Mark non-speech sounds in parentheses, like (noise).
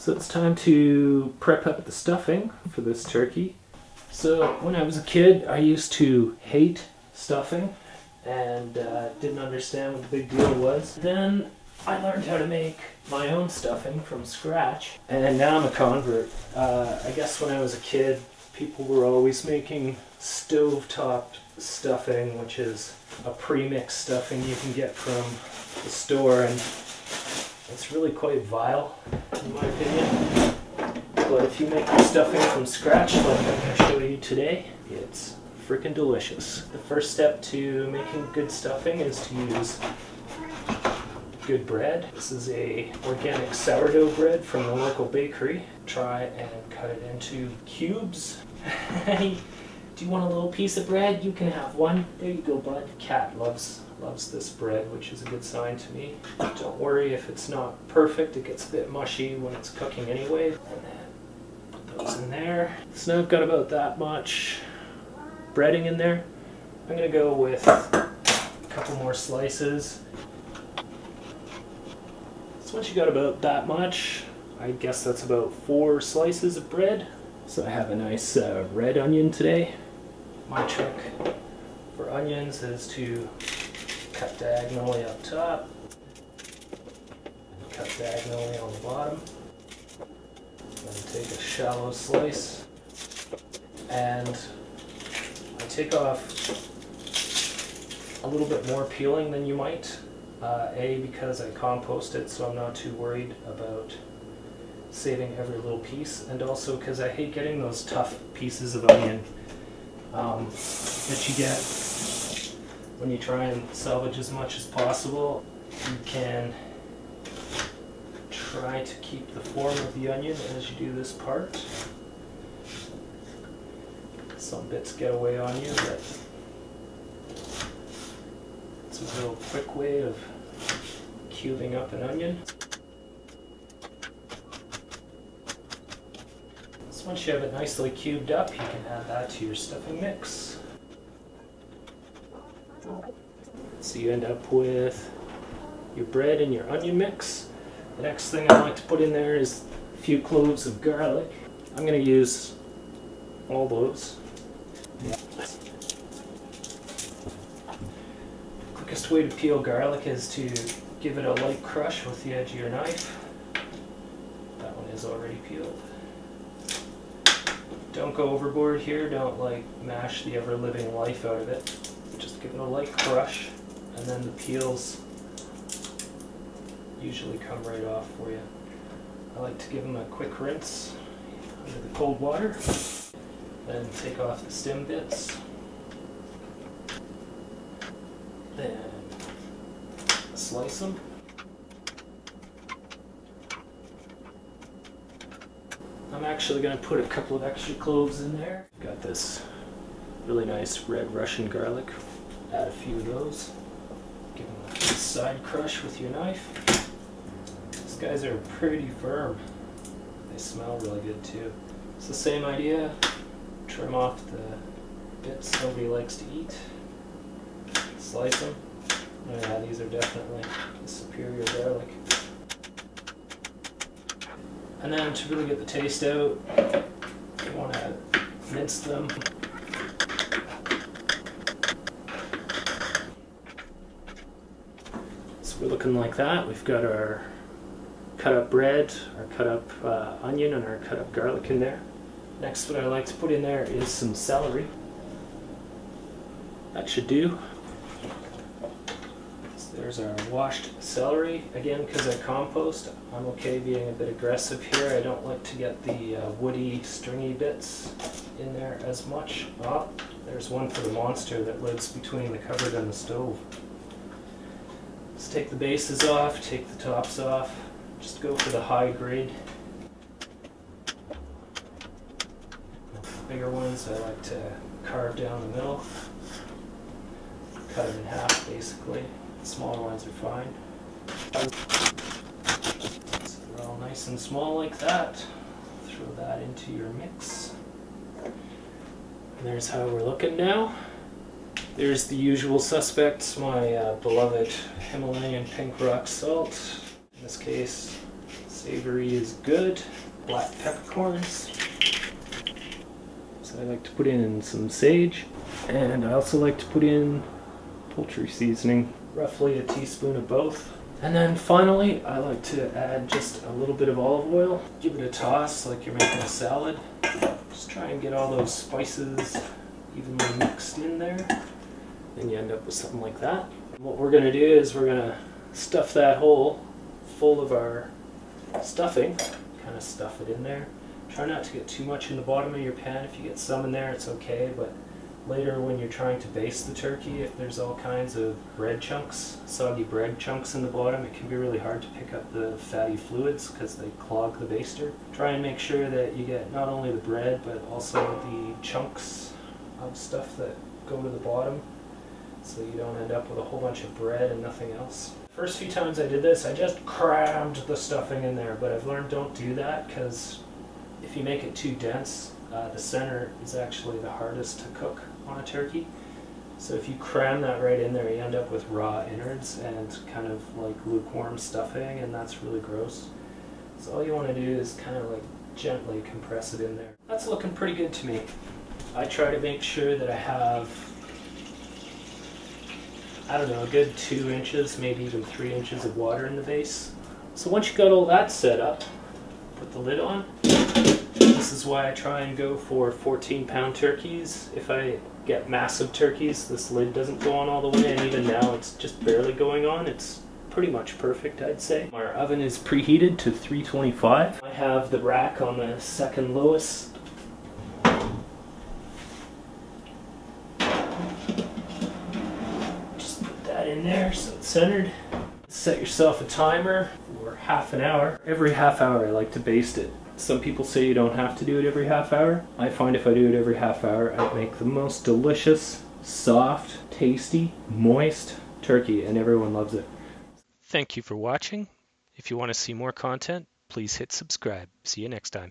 So it's time to prep up the stuffing for this turkey. So when I was a kid, I used to hate stuffing and uh, didn't understand what the big deal was. Then I learned how to make my own stuffing from scratch, and now I'm a convert. Uh, I guess when I was a kid, people were always making stovetop stuffing, which is a pre-mixed stuffing you can get from the store, and it's really quite vile, in my opinion. But if you make your stuffing from scratch, like I'm going to show you today, it's freaking delicious. The first step to making good stuffing is to use good bread. This is a organic sourdough bread from the local bakery. Try and cut it into cubes. (laughs) Do you want a little piece of bread? You can have one. There you go, bud. Cat loves loves this bread, which is a good sign to me. Don't worry if it's not perfect. It gets a bit mushy when it's cooking anyway. And then put those in there. So now I've got about that much breading in there. I'm gonna go with a couple more slices. So once you got about that much, I guess that's about four slices of bread. So I have a nice uh, red onion today. My trick for onions is to cut diagonally up top, cut diagonally on the bottom, then take a shallow slice, and I take off a little bit more peeling than you might. Uh, a, because I compost it, so I'm not too worried about saving every little piece, and also because I hate getting those tough pieces of onion um, that you get when you try and salvage as much as possible. You can try to keep the form of the onion as you do this part. Some bits get away on you, but it's a real quick way of cubing up an onion. Once you have it nicely cubed up, you can add that to your stuffing mix. So you end up with your bread and your onion mix. The next thing I like to put in there is a few cloves of garlic. I'm going to use all those. Quickest way to peel garlic is to give it a light crush with the edge of your knife. That one is already peeled. Don't go overboard here, don't like mash the ever-living life out of it. Just give it a light crush and then the peels usually come right off for you. I like to give them a quick rinse under the cold water, then take off the stem bits. Then slice them. I'm actually going to put a couple of extra cloves in there. Got this really nice red Russian garlic. Add a few of those. Give them a side crush with your knife. These guys are pretty firm. They smell really good too. It's the same idea. Trim off the bits nobody likes to eat. Slice them. Yeah, these are definitely the superior garlic. And then to really get the taste out, you want to mince them. So we're looking like that. We've got our cut up bread, our cut up uh, onion, and our cut up garlic in there. Next, what I like to put in there is some celery. That should do. There's our washed celery. Again, because I compost, I'm okay being a bit aggressive here. I don't like to get the uh, woody, stringy bits in there as much. Oh, there's one for the monster that lives between the cupboard and the stove. Let's take the bases off, take the tops off. Just go for the high grade. Bigger ones I like to carve down the middle. Cut them in half basically. Smaller ones are fine. So they're all nice and small like that. Throw that into your mix. And there's how we're looking now. There's the usual suspects, my uh, beloved Himalayan pink rock salt. In this case, Savory is good. Black peppercorns. So I like to put in some sage. And I also like to put in poultry seasoning. Roughly a teaspoon of both. And then finally, I like to add just a little bit of olive oil. Give it a toss like you're making a salad. Just try and get all those spices evenly mixed in there. Then you end up with something like that. What we're going to do is we're going to stuff that hole full of our stuffing. Kind of stuff it in there. Try not to get too much in the bottom of your pan. If you get some in there, it's okay, but later when you're trying to baste the turkey, if there's all kinds of bread chunks, soggy bread chunks in the bottom, it can be really hard to pick up the fatty fluids because they clog the baster. Try and make sure that you get not only the bread, but also the chunks of stuff that go to the bottom so you don't end up with a whole bunch of bread and nothing else. First few times I did this, I just crammed the stuffing in there, but I've learned don't do that because if you make it too dense, uh, the center is actually the hardest to cook on a turkey. So if you cram that right in there, you end up with raw innards and kind of like lukewarm stuffing, and that's really gross. So all you want to do is kind of like gently compress it in there. That's looking pretty good to me. I try to make sure that I have, I don't know, a good two inches, maybe even three inches of water in the base. So once you got all that set up, put the lid on. This is why I try and go for 14 pound turkeys. If I get massive turkeys, this lid doesn't go on all the way, and even now it's just barely going on. It's pretty much perfect, I'd say. Our oven is preheated to 325. I have the rack on the second lowest. Just put that in there so it's centered. Set yourself a timer for half an hour. Every half hour I like to baste it. Some people say you don't have to do it every half hour. I find if I do it every half hour, I make the most delicious, soft, tasty, moist turkey, and everyone loves it. Thank you for watching. If you want to see more content, please hit subscribe. See you next time.